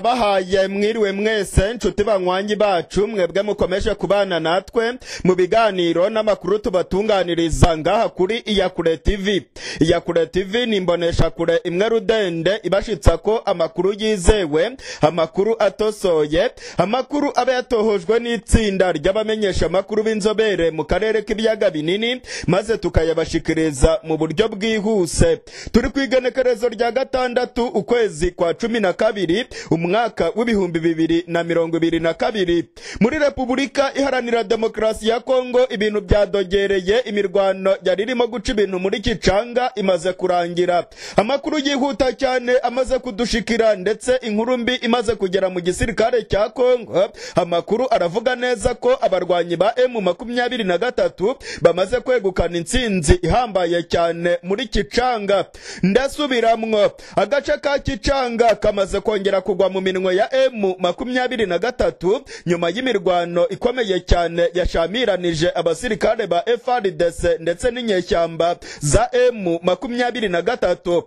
ndabahaye mwiriwe mwese nshuti banywanyi bacu mwebwe mukomeje kubana natwe mu biganiro n'amakuru tubatunganiriza ngaha kuri iyakure tv iyakure tv ni imboneshakure imwe rudende ibashitsa ko amakuru yizewe amakuru atosoye amakuru aba yatohojwe n'itsinda ry'abamenyesha amakuru b'inzobere mu karere k'ibiyaga binini maze tukayabashikiriza mu buryo bwihuse. Turi ku igenekerezo rya gatandatu ukwezi kwa cumi na kabiri umwaka w'ibihumbi bibiri na mirongo ibiri na kabiri. Muri repubulika iharanira demokarasi ya kongo ibintu byadogereye imirwano yari irimo guca ibintu muri kicanga imaze kurangira. Amakuru yihuta cyane amaze kudushikira ndetse inkuru mbi imaze kugera mu gisirikare cya kongo. Amakuru aravuga neza ko abarwanyi ba emu makumyabiri na gatatu bamaze kwegukana intsinzi ihambaye cyane muri kicanga ndasubiramwo agace ka kicanga kamaze kongera kugwa mu minwe ya emu makumyabiri na gatatu nyuma y'imirwano ikomeye cyane yashamiranije abasirikare ba FRDC ndetse n'inyeshyamba za emu makumyabiri na gatatu.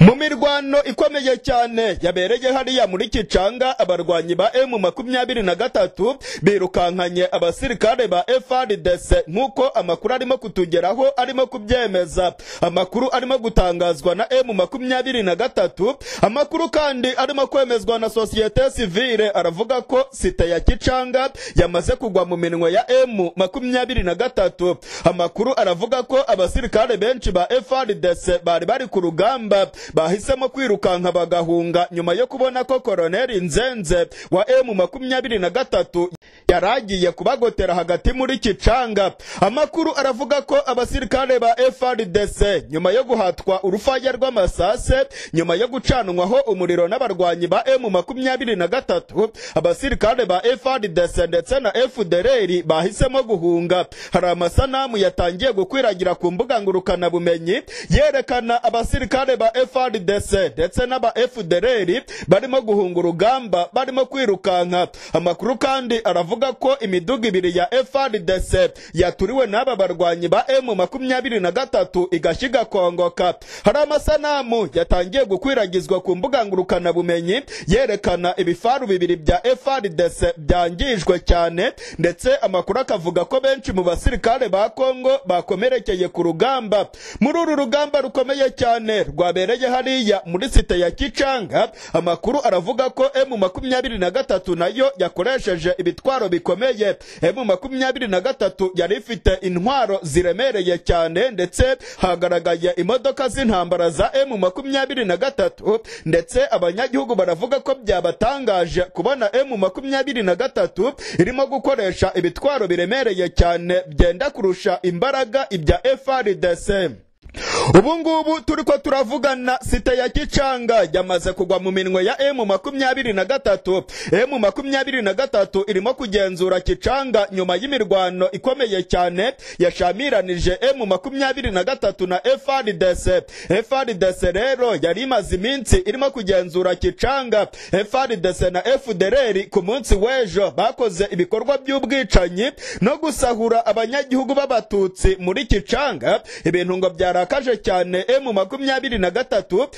Mu mirwano ikomeye cyane yabereye hariya muri kicanga abarwanyi ba emu makumyabiri na gatatu birukankanye abasirikare ba FRDC nk'uko amakuru arimo kutugeraho arimo kubyemeza. Amakuru arimo gutangazwa na emu makumyabiri na gatatu amakuru kandi arimo kwemezwa na sosiyete sivile aravuga ko site ya kicanga yamaze kugwa mu minwe ya emu makumyabiri na gatatu. Amakuru aravuga ko abasirikare benshi ba FRDC bari bari ku rugamba bahisemo kwirukanka bagahunga nyuma yo kubona ko koroneli nzenze wa emu makumyabiri na gatatu yaragiye kubagotera hagati muri kicanga amakuru aravuga ko abasirikare ba FRDC nyuma yo guhatwa urufaya rw'amasase nyuma yo gucanwaho umuriro n'abarwanyi ba emu makumyabiri na gatatu abasirikare ba FRDC ndetse na FDLR bahisemo guhunga. Hari amasanamu yatangiye gukwiragira ku mbuga ngurukanabumenyi yerekana abasirikare ba FRDC ndetse n'aba FDLR barimo guhunga urugamba barimo kwirukanka. Amakuru kandi aravuga ko imiduga ibiri ya FRDC yaturiwe n'aba barwanyi ba M makumyabiri na gatatu igashyiga kongoka. Hari amasanamu yatangiye gukwiragizwa ku mbuga ngurukanabumenyi yerekana ibifaru bibiri bya FRDC byangijwe cyane ndetse amakuru akavuga ko benshi mu basirikare ba Kongo bakomerekeye ku rugamba. Muri uru rugamba rukomeye cyane rwabereye hariya muri site ya Kicanga amakuru aravuga ko M makumyabiri na gatatu nayo yakoresheje ibitwaro bikomeye. Emu makumyabiri na gatatu yari ifite intwaro ziremereye cyane ndetse hagaragaye imodoka z'intambara za emu makumyabiri na gatatu ndetse abanyagihugu baravuga ko byabatangaje kubona emu makumyabiri na gatatu irimo gukoresha ibitwaro biremereye cyane byenda kurusha imbaraga ibya FRDC ubu ngubu turi ko turavugana site ya kicanga yamaze kugwa mu minwe ya emu makumyabiri na gatatu. Emu na irimo kugenzura kicanga nyuma y'imirwano ikomeye cyane yashamiranije emu makumyabiri na gatatu na rero yari imaze iminsi irimo kugenzura kicanga FRDC na FDLR ku munsi w'ejo bakoze ibikorwa by'ubwicanyi no gusahura abanyagihugu b'abatutsi muri kicanga ibintu ngo byarakaje cyane emu makumyabiri na gatatu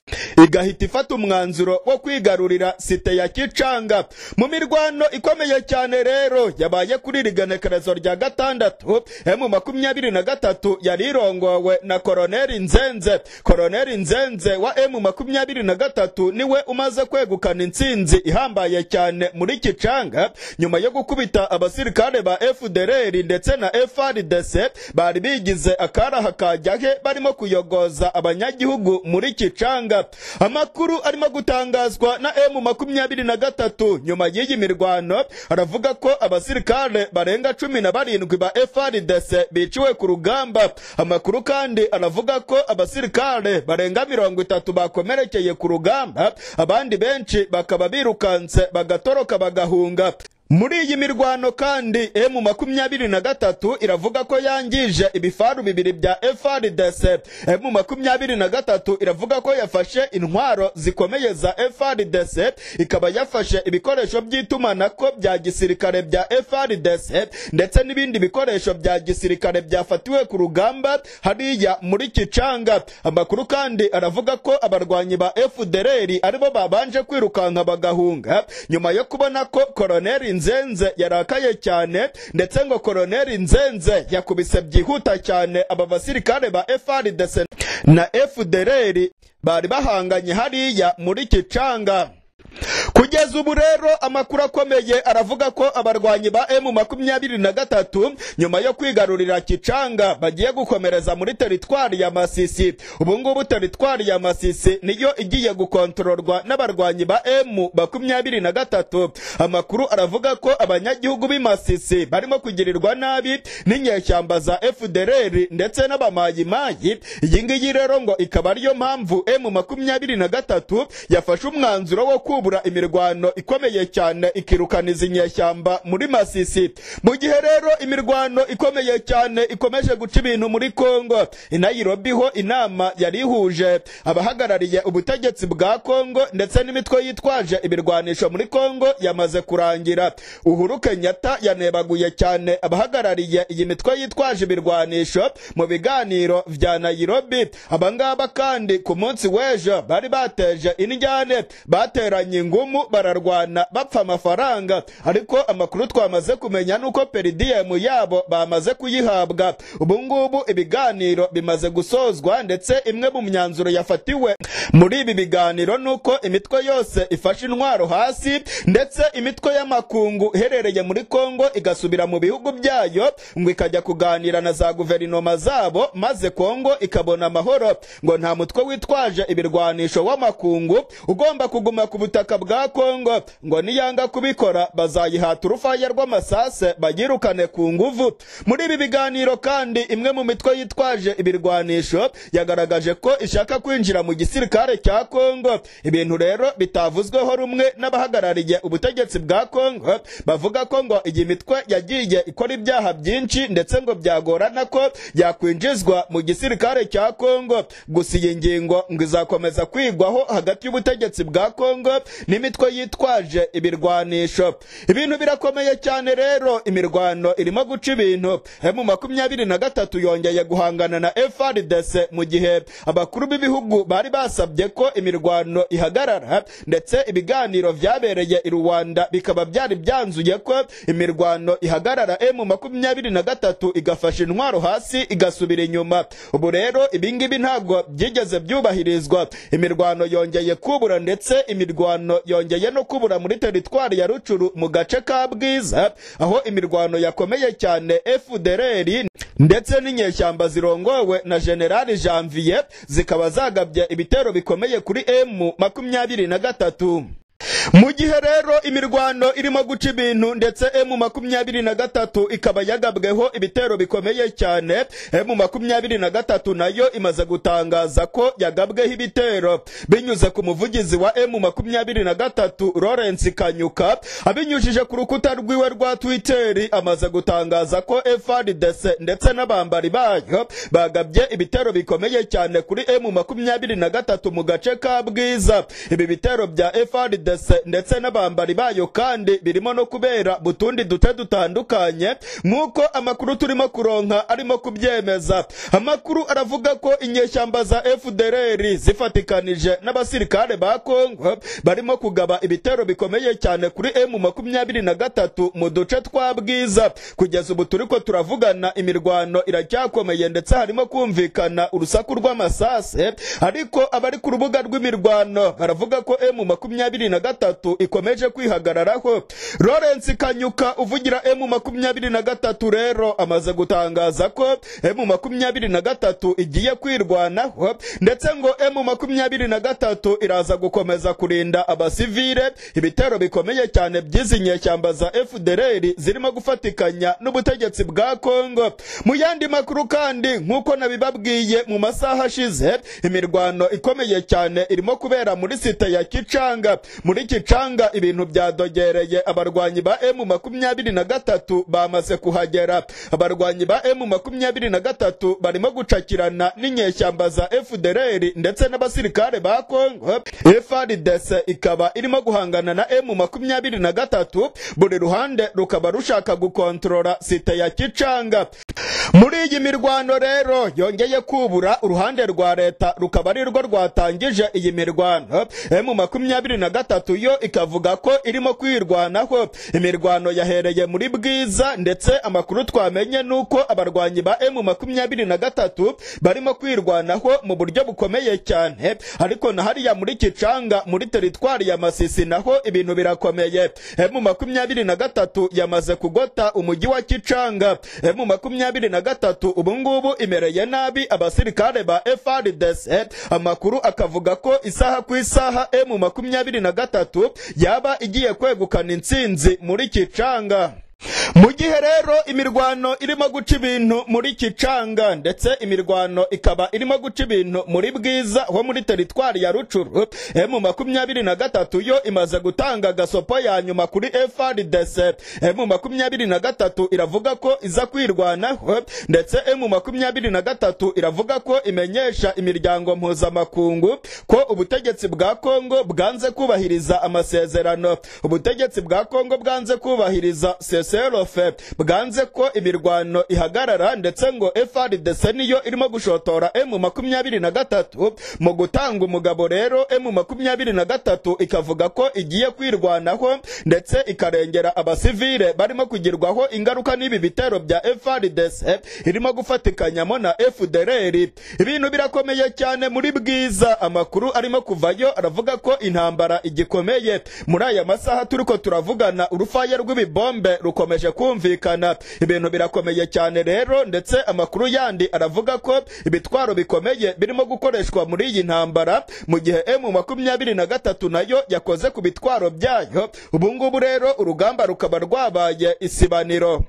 igahita ifata umwanzuro wo kwigarurira site ya kicanga. Mu mirwano ikomeye cyane rero yabaye kuri iri genekerezo rya gatandatu makumyabiri na gatatu yari irongowe na koroneli nzenze. Koroneli nzenze wa makumyabiri na gatatu niwe umaze kwegukana insinzi ihambaye cyane muri kicanga. Nyuma yo gukubita abasirikare ba fdr ndetse na FRDC bari bigize akaraha kajyahe barimo kuyogoza abanyagihugu muri kicanga amakuru arimo gutangazwa na emu makumyabiri na gatatu. Nyuma y'iyi mirwano aravuga ko abasirikare barenga cumi na barindwi ba FRDC biciwe ku rugamba. Amakuru kandi aravuga ko abasirikare barenga mirongo itatu bakomerekeye ku rugamba. Abandi benshi bakaba birukanse bagatoroka bagahunga. Muri iyi mirwano kandi emu makumyabiri na gatatu iravuga ko yangije ibifaru bibiri bya FRDC m makumyabiri na gatatu iravuga ko yafashe intwaro zikomeye za FRDC ikaba yafashe ibikoresho by'itumanaho bya gisirikare bya FRDC ndetse n'ibindi bikoresho bya gisirikare byafatiwe ku rugamba hariya muri Kicanga amakuru kandi aravuga ko abarwanyi ba FDLR aribo babanje kwirukanka bagahunga. Nyuma yo kubona ko koloneli nzenze yarakaye cyane ndetse ngo koroneri nzenze yakubise byihuta cyane aba basirikare ba FRDC na FDLR bari bahanganye hariya muri Kicanga kugeza ubu rero amakuru akomeye aravuga ko abarwanyi ba emu makumyabiri na gatatu nyuma yo kwigarurira kicanga bagiye gukomereza muri teritwari ya masisi. Ubu ngubu teritwari ya masisi niyo igiye gukontororwa n'abarwanyi ba emu makumyabiri na gatatu. Amakuru aravuga ko abanyagihugu b'i masisi barimo kugirirwa nabi n'inyeshyamba za fdrr ndetse n'abamayimayi. Iyi ngiyi rero ngo ikaba ariyo mpamvu emu makumyabiri na gatatu yafashe umwanzuro wo kubura imirwano ikomeye cyane ikirukana izi nyeshyamba muri masisi. Mu gihe rero imirwano ikomeye cyane ikomeje guca ibintu muri kongo i nairobi ho inama yari ihuje abahagarariye ubutegetsi bwa kongo ndetse n'imitwe yitwaje ibirwanisho muri kongo yamaze kurangira. Uhuru kenyatta yanebaguye cyane abahagarariye iyi mitwe yitwaje ibirwanisho mu biganiro vya nairobi. Abangaba kandi ku munsi w'ejo bari bateje indyane bateranye ingumu bararwana bapfa amafaranga. Ariko amakuru twamaze kumenya nuko peridiyemu yabo bamaze kuyihabwa. Ubu ngubu ibiganiro bimaze gusozwa ndetse imwe mu myanzuro yafatiwe muri ibi biganiro nuko imitwe yose ifashe intwaro hasi ndetse imitwe y'amakungu iherereye muri kongo igasubira mu bihugu byayo ngo ikajya kuganira na za guverinoma zabo maze kongo ikabona amahoro. Ngo nta mutwe witwaje ibirwanisho w'amakungu ugomba kuguma ku butaka bwa kongo ngo niyanga kubikora bazayihata urufaya rw'amasase bayirukane ku nguvu. Muri ibi biganiro kandi imwe mu mitwe yitwaje ibirwanisho yagaragaje ko ishaka kwinjira mu gisirikare cya kongo ibintu rero bitavuzweho rumwe n'abahagarariye ubutegetsi bwa kongo bavuga ko ngo iyi mitwe yagiye ikora ibyaha byinshi ndetse ngo byagorana ko yakwinjizwa mu gisirikare cya kongo gusa iyi ngingo ngo izakomeza kwigwaho hagati y'ubutegetsi bwa kongo n'imitwe yitwaje ibirwanisho. Ibintu birakomeye cyane rero imirwano irimo guca ibintu. Emu makumyabiri na gatatu yongeye guhangana na FRDC mu gihe abakuru b'ibihugu bari basabye ko imirwano ihagarara ndetse ibiganiro vyabereye i Rwanda bikaba byari byanzuye ko imirwano ihagarara. Emu makumyabiri na gatatu igafasha intwaro hasi igasubira inyuma. Ubu rero ibingibi ntabwo byigeze byubahirizwa. Imirwano yongeye kubura ndetse imirwano yongeye no kubura muri teritwari ya rucuru mu gace ka bwiza aho imirwano yakomeye cyane fdrr ndetse n'inyeshyamba zirongowe na generali janvier zikaba zagabye ibitero bikomeye kuri emu makumyabiri na gatatu. Mu gihe rero imirwano irimo guca ibintu ndetse emu makumyabiri na gatatu ikaba yagabweho ibitero bikomeye cyane emu makumyabiri na gatatu na yo imaze gutangaza ko yagabweho ibitero. Binyuze ku muvugizi wa emu makumyabiri na gatatu lawrence kanyuka abinyujije ku rukuta rwiwe rwa twitteri amaze gutangaza ko frdc ndetse n'abambari bayo bagabye ibitero bikomeye cyane kuri emu makumyabiri na gatatu mu gace ka bwiza. Ibi bitero bya frdc ndetse n'abambari bayo kandi birimo no kubera mu tundi duce dutandukanye nk'uko amakuru turimo kuronka arimo kubyemeza. Amakuru aravuga ko inyeshyamba za fdrr zifatikanije n'abasirikare ba kongo barimo kugaba ibitero bikomeye cyane kuri emu makumyabiri na gatatu mu duce twa bwiza. Kugeza ubu turiko turavugana imirwano iracyakomeye ndetse harimo kumvikana urusaku rw'amasase ariko abari ku rubuga rw'imirwano baravuga ko emu makumyabiri na gatatu ikomeje kwihagararaho. Lawrence kanyuka uvugira emu makumyabiri na gatatu rero amaze gutangaza ko emu makumyabiri na gatatu igiye kwirwanaho ndetse ngo emu makumyabiri na gatatu iraza gukomeza kurinda abasivile. Ibitero bikomeye cyane by'izi nyeshyamba za fdrr zirimo gufatikanya n'ubutegetsi bwa kongo mu yandi makuru kandi nk'uko nabibabwiye mu masaha ashize imirwano ikomeye cyane irimo kubera muri site ya kicanga muri kicanga ibintu byadogereye. Abarwanyi ba emu makumyabiri na gatatu bamaze kuhagera. Abarwanyi ba emu makumyabiri na gatatu barimo gucakirana n'inyeshyamba za fdr ndetse n'abasirikare ba kongo frdc ikaba irimo guhangana na emu makumyabiri na gatatu buri ruhande rukaba rushaka gukontorora site ya kicanga. Muri iyi mirwano rero yongeye kubura uruhande rwa leta rukaba ari rwo rwatangije iyi mirwano. Emu makumyabiri na gatatu yo ikavuga ko irimo kwirwanaho. Imirwano yahereye muri bwiza ndetse amakuru twamenye nuko abarwanyi ba emu makumyabiri na gatatu barimo kwirwanaho mu buryo bukomeye cyane. Ariko na hariya muri kicanga muri teritwari ya masisi naho ibintu birakomeye. Emu makumyabiri na gatatu yamaze kugota umujyi wa kicanga makumyabiri na gatatu ubungubu imereye nabi abasirikare ba frdc amakuru akavuga ko isaha ku isaha emu makumyabiri na gatatu yaba igiye kwegukana intsinzi muri kicanga. Mu gihe rero imirwano irimo guca ibintu muri kicanga ndetse imirwano ikaba irimo guca ibintu muri bwiza ho muri teritwari ya rucuru emu makumyabiri na gatatu yo imaze gutanga gasopo ya nyuma kuri frdc emu makumyabiri na gatatu iravuga ko iza kwirwanaho ndetse emu makumyabiri na gatatu iravuga ko imenyesha imiryango mpuzamakungu ko ubutegetsi bwa kongo bwanze kubahiriza amasezerano. Ubutegetsi bwa kongo bwanze kubahiriza seserofe bwanze ko imirwano ihagarara ndetse ngo frdc niyo irimo gushotora emu makumyabiri na gatatu. Mu gutanga umugabo rero emu makumyabiri na gatatu ikavuga ko igiye kwirwanaho ndetse ikarengera abasivile. Barimo kugirwaho ingaruka n'ibi bitero bya frdc irimo gufatikanyamo na fdr ibintu birakomeye cyane muri bwiza. Amakuru arimo kuvayo aravuga ko intambara igikomeye. Muri aya masaha turiko turavugana. Urufaya rw'ibibombe rukomeje kumvikana. Ibintu birakomeye cyane rero ndetse amakuru yandi aravuga ko ibitwaro bikomeye birimo gukoreshwa muri iyi ntambara. Mu gihe emu makumyabiri na gatatu na yo yakoze ku bitwaro byayo ubungubu rero urugamba rukaba rwabaye isibaniro.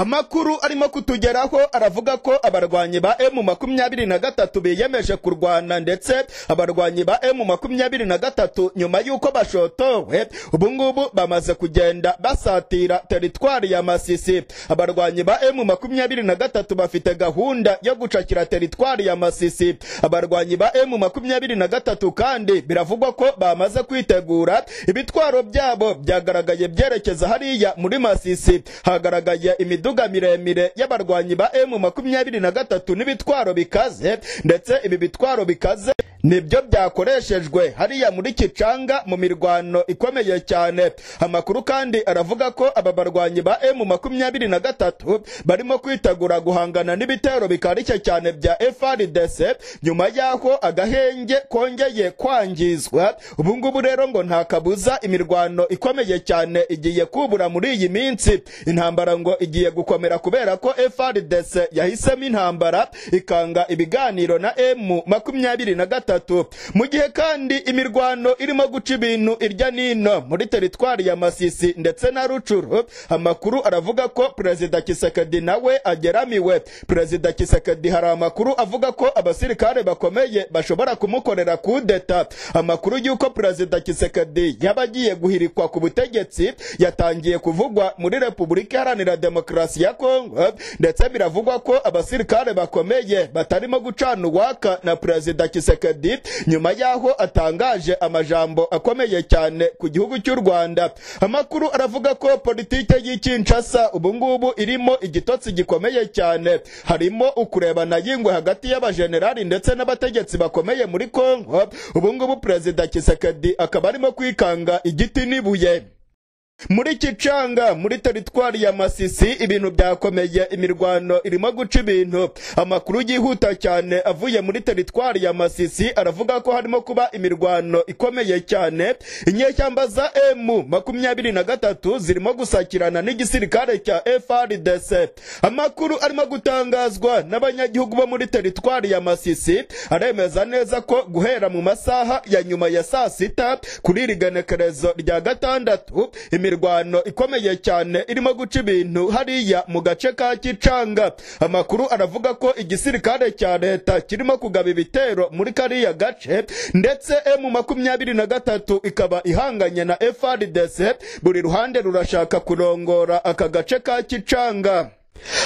Amakuru arimo kutugeraho aravuga ko abarwanyi ba emu makumyabiri na gatatu biyemeje kurwana ndetse abarwanyi ba emu makumyabiri na gatatu nyuma y'uko bashotowe ubungubu bamaze kugenda basatira teritwari ya masisi. Abarwanyi ba emu makumyabiri na gatatu bafite gahunda yo gucakira teritwari ya masisi. Abarwanyi ba emu makumyabiri na gatatu kandi biravugwa ko bamaze kwitegura ibitwaro byabo byagaragaye byerekeza hariya muri masisi. Hagaragaye imiduga miremire y'abarwanyi ba emu makumyabiri na gatatu n'ibitwaro bikaze ndetse ibi bitwaro bikaze ni byo byakoreshejwe hariya muri kicanga mu mirwano ikomeye cyane. Amakuru kandi aravuga ko aba barwanyi ba emu makumyabiri na gatatu barimo kwitegura guhangana n'ibitero bikarishye cyane bya frdc nyuma y'aho agahenge kongeye kwangizwa. Ubungubu rero ngo nta kabuza imirwano ikomeye cyane igiye kubura muri iyi minsi. Intambara ngo igiye gukomera kubera ko frdc yahisemo intambara ikanga ibiganiro na emu makumyabiri na gatatu. Mu gihe kandi imirwano irimo guca ibintu irya nino muri teritwari ya masisi ndetse na rucuru amakuru aravuga ko perezida kisekedi nawe ageramiwe. Perezida kisekedi hari amakuru avuga ko abasirikare bakomeye bashobora kumukorera kudeta. Amakuru y'uko perezida kisekedi yaba agiye guhirikwa ku butegetsi yatangiye kuvugwa muri repubulika iharanira demokarasi ya kongo ndetse biravugwa ko abasirikare bakomeye batarimo gucana uwaka na perezida kisekedi nyuma y'aho atangaje amajambo akomeye cyane ku gihugu cy'u rwanda. Amakuru aravuga ko politike y'ikinshasa ubungubu irimo igitotsi gikomeye cyane. Harimo ukurebana y'ingwe hagati y'abajenerali ndetse n'abategetsi bakomeye muri kongo ubungubu perezida kisekedi akaba arimo kwikanga igiti n'ibuye. Muri kicanga muri teritwari ya masisi ibintu byakomeye imirwano irimo guca ibintu. Amakuru yihuta cyane avuye muri teritwari ya masisi aravuga ko harimo kuba imirwano ikomeye cyane. Inyeshyamba za emu makumyabiri na gatatu zirimo gusakirana n'igisirikare cya frdc amakuru arimo gutangazwa n'abanyagihugu bo muri teritwari ya masisi aremeza neza ko guhera mu masaha ya nyuma ya saa sita kuri iri genekerezo rya gatandatu imirwano ikomeye cyane irimo guca ibintu hariya mu gace ka kicanga amakuru aravuga ko igisirikare cya leta kirimo kugaba ibitero muri kariya gace ndetse emu makumyabiri na gatatu ikaba ihanganye na frdc buri ruhande rurashaka kurongora aka gace ka kicanga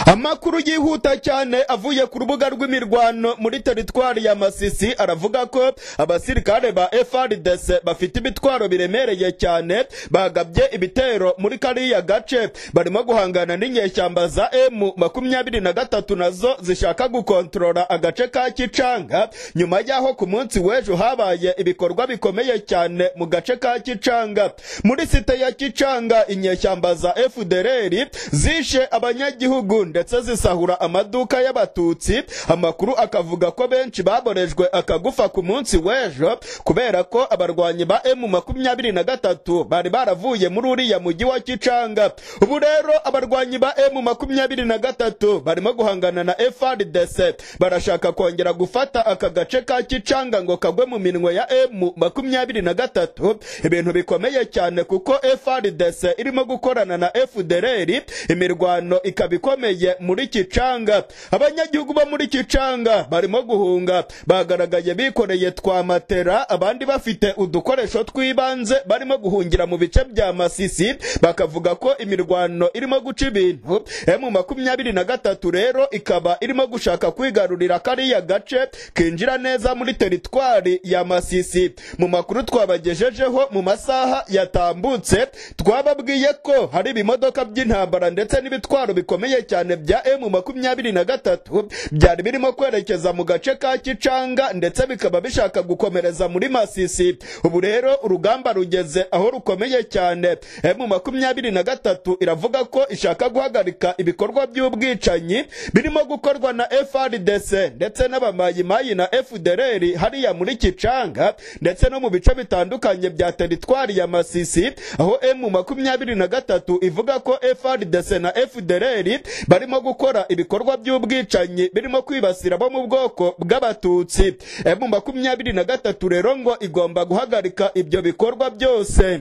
amakuru yihuta cyane avuye ku rubuga rw'imirwano muri teritwari ya masisi aravuga ko abasirikare ba frdc bafite ibitwaro biremereye cyane bagabye ibitero muri kariya gace. Barimo guhangana n'inyeshyamba za m makumyabiri na gatatu nazo zishaka gukontorora agace ka kicanga. Nyuma y'aho ku munsi w'ejo habaye ibikorwa bikomeye cyane mu gace ka kicanga. Muri site ya kicanga inyeshyamba za fdr zishe abanyagihugu ndetse zisahura amaduka y'abatutsi amakuru akavuga ko benshi baborejwe akagufa ku munsi w'ejo kubera ko abarwanyi ba emu makumyabiri na gatatu bari baravuye muri uriya mujyi wa kicanga ubu rero abarwanyi ba emu makumyabiri na gatatu barimo guhangana na frdc barashaka kongera gufata aka gace ka kicanga ngo kagwe mu minwe ya emu makumyabiri na gatatu. Ibintu bikomeye cyane kuko frdc irimo gukorana na fdr imirwano ikaba ikomeye muri kicanga abanyagihugu bo muri kicanga barimo guhunga. Bagaragaye bikoreye twa matera abandi bafite udukoresho tw'ibanze barimo guhungira mu bice bya masisi bakavuga ko imirwano irimo guca ibintu. Emu makumyabiri na gatatu rero ikaba irimo gushaka kwigarurira kariya gace kinjira neza muri teritwari ya masisi. Mu makuru twabagejejeho mu masaha yatambutse twababwiye ko hari ibimodoka by'intambara ndetse n'ibitwaro bikomeye cyane bya emu makumyabiri na gatatu byari birimo kwerekeza mu gace ka kicanga ndetse bikaba bishaka gukomereza muri masisi. Ubu rero urugamba rugeze aho rukomeye cyane. Emu makumyabiri na gatatu iravuga ko ishaka guhagarika ibikorwa by'ubwicanyi birimo gukorwa na frdc ndetse n'abamayimayi na fdr hariya muri kicanga ndetse no mu bice bitandukanye bya teritwari ya masisi aho emu makumyabiri na gatatu ivuga ko frdc na fdr barimo gukora ibikorwa by'ubwicanyi birimo kwibasira abo mu bwoko bw'abatutsi. Emu makumyabiri na gatatu rero ngo igomba guhagarika ibyo bikorwa byose.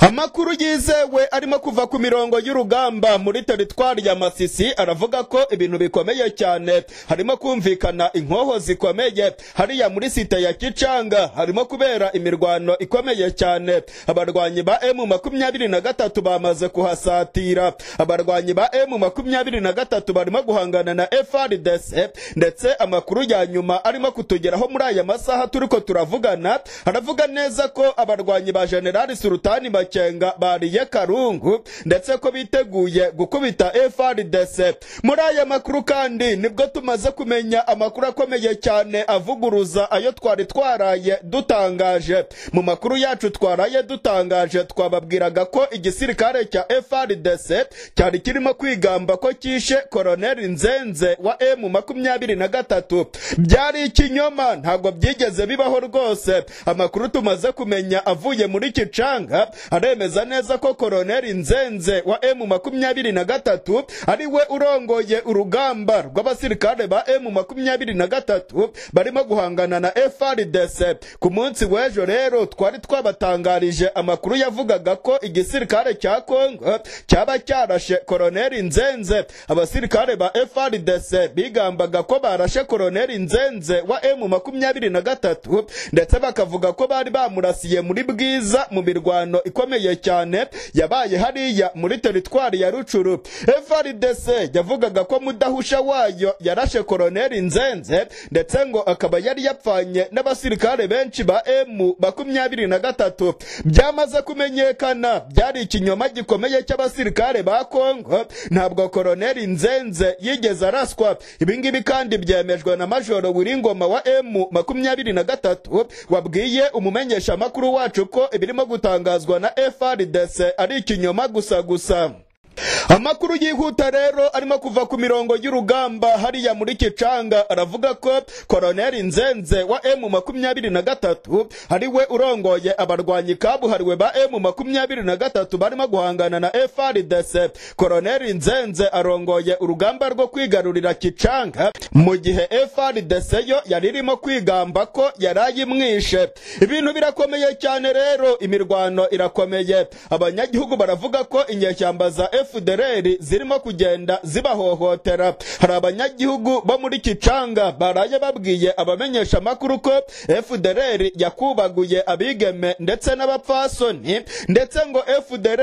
Amakuru yizewe arimo kuva ku mirongo y'urugamba muri teritwari ya masisi aravuga ko ibintu bikomeye cyane. Harimo kumvikana inkoho zikomeye. Hariya muri site ya kicanga harimo kubera imirwano ikomeye cyane. Abarwanyi ba emu makumyabiri na gatatu bamaze kuhasatira. Abarwanyi ba emu makumyabiri na gatatu barimo guhangana na frdc ndetse amakuru ya nyuma arimo kutugeraho muri aya masaha turiko turavugana. Aravuga neza ko abarwanyi ba generali sultani makenga bariye karungu ndetse ko biteguye gukubita frdc muri aya makuru kandi ni bwo tumaze kumenya amakuru akomeye cyane avuguruza ayo twari twaraye dutangaje. Mu makuru yacu twaraye dutangaje twababwiraga ko igisirikare cya frdc cyari kirimo kwigamba ko cyishe koroneli nzenze wa emu makumyabiri na gatatu. Byari ikinyoma ntabwo byigeze bibaho rwose. Amakuru tumaze kumenya avuye muri kicanga. Aremeza neza ko koroneli nzenze wa emu makumyabiri na gatatu ari we urongoye urugamba rw'abasirikare ba emu makumyabiri na gatatu barimo guhangana na frdc ku munsi w'ejo rero twari twabatangarije amakuru yavugaga ko igisirikare cya kongo cyaba cyarashe koroneli nzenze. Abasirikare ba frdc bigambaga ko barashe koroneli nzenze wa emu makumyabiri na gatatu ndetse bakavuga ko bari bamurasiye muri bwiza mu mirwano ikomeye cyane yabaye hariya muri teritwari ya rucuru frdc yavugaga ko mudahusha wayo yarashe koroneli nzenze ndetse ngo akaba yari yapfanye n'abasirikare benshi ba emu makumyabiri na gatatu. Byamaze kumenyekana byari ikinyoma gikomeye cy'abasirikare ba kongo ntabwo koroneli nzenze yigeze araswa. Ibingibi kandi byemejwe na majoro wiringoma wa emu makumyabiri na gatatu wabwiye umumenyeshamakuru wacu ko ibirimo gutangazwa na frdc ari ikinyoma gusa gusa amakuru yihuta rero arimo kuva ku mirongo y'urugamba hariya muri kicanga aravuga ko koroneli nzenze wa emu makumyabiri na gatatu ari we urongoye abarwanyi kabuhariwe ba emu makumyabiri na gatatu barimo guhangana na frdc koroneli nzenze arongoye urugamba rwo kwigarurira kicanga mu gihe frdc yo yari irimo kwigamba ko yarayimwishe ibintu birakomeye cyane rero imirwano irakomeye. Abanyagihugu baravuga ko inyeshyamba za fdr zirimo kugenda zibahohotera. Hari abanyagihugu bo muri kicanga baraye babwiye abamenyesha amakuru ko fdr yakubaguye abigeme ndetse n'abapfasoni ndetse ngo fdr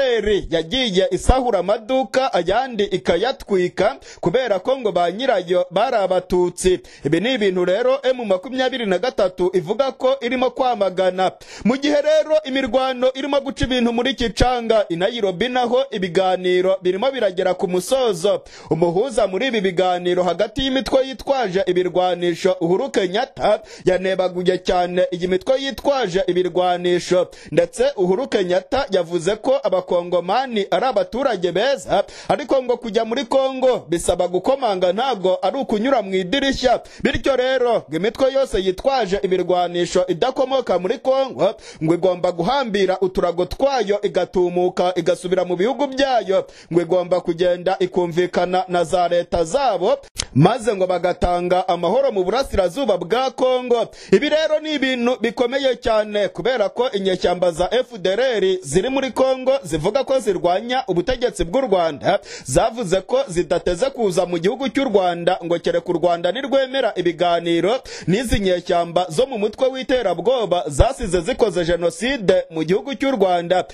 yagiye isahura amaduka ayandi ikayatwika kubera ko ngo ba nyirayo bari abatutsi. Ibi ni ibintu rero emu makumyabiri na gatatu ivuga ko irimo kwamagana. Mu gihe rero imirwano irimo guca ibintu muri kicanga i nairobi naho ibiganiro birimo biragera ku musozo. Umuhuza muri ibi biganiro hagati y'imitwe yitwaje ibirwanisho uhuru kenyatta yanebaguye cyane iyi mitwe yitwaje ibirwanisho. Ndetse uhuru kenyatta yavuze ko abakongomani ari abaturage beza ariko ngo kujya muri kongo bisaba gukomanga ntago ari ukunyura mu idirishya. Bityo rero ngo imitwe yose yitwaje ibirwanisho idakomoka muri kongo ngo igomba guhambira uturago twayo igatumuka igasubira mu bihugu byayo ngo igomba kugenda ikumvikana na za leta zabo maze ngo bagatanga amahoro mu burasirazuba bwa kongo. Ibi rero ni ibintu bikomeye cyane kubera ko inyeshyamba za fdr ziri muri kongo zivuga ko zirwanya ubutegetsi bw'u rwanda. Zavuze ko zidateze kuza mu gihugu cy'u rwanda ngo kereka u rwanda nirwemera ibiganiro. N'izi nyeshyamba zo mu mutwe w'iterabwoba zasize zikoze jenoside mu gihugu cy'u rwanda.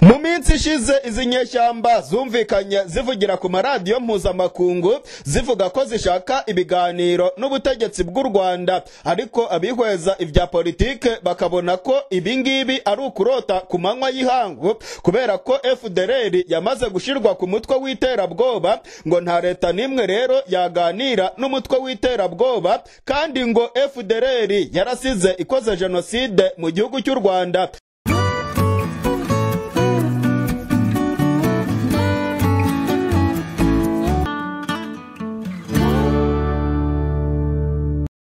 Mu minsi ishize izi nyeshyamba zumvikanye zivugira ku maradiyo mpuzamakungu zivuga ko zishaka ibiganiro n'ubutegetsi bw'u rwanda. Ariko abihweza ibya politike bakabona ko ibi ngibi ari ukurota ku manywa y'ihangu kubera ko fdr yamaze gushyirwa ku mutwe w'iterabwoba ngo nta leta n'imwe rero yaganira n'umutwe w'iterabwoba kandi ngo fdr yarasize ikoze jenoside mu gihugu cy'u rwanda.